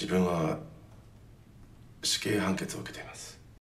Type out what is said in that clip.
自分は死刑判決を受けています。